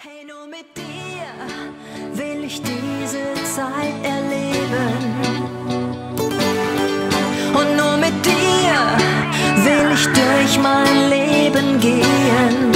Hey, nur mit dir will ich diese Zeit erleben. Und nur mit dir will ich durch mein Leben gehen.